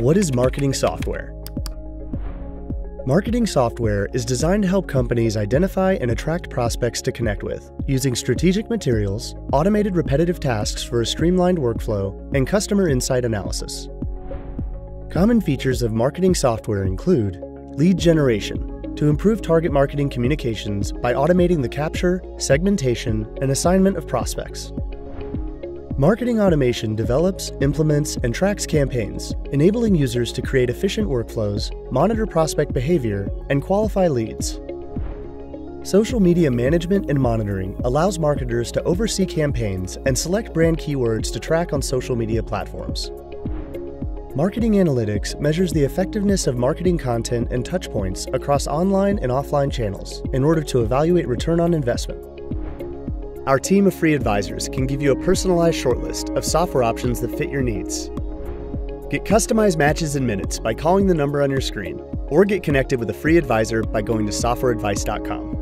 What is marketing software? Marketing software is designed to help companies identify and attract prospects to connect with using strategic materials, automated repetitive tasks for a streamlined workflow, and customer insight analysis. Common features of marketing software include lead generation to improve target marketing communications by automating the capture, segmentation, and assignment of prospects. Marketing automation develops, implements, and tracks campaigns, enabling users to create efficient workflows, monitor prospect behavior, and qualify leads. Social media management and monitoring allows marketers to oversee campaigns and select brand keywords to track on social media platforms. Marketing analytics measures the effectiveness of marketing content and touchpoints across online and offline channels in order to evaluate return on investment. Our team of free advisors can give you a personalized shortlist of software options that fit your needs. Get customized matches in minutes by calling the number on your screen, or get connected with a free advisor by going to softwareadvice.com.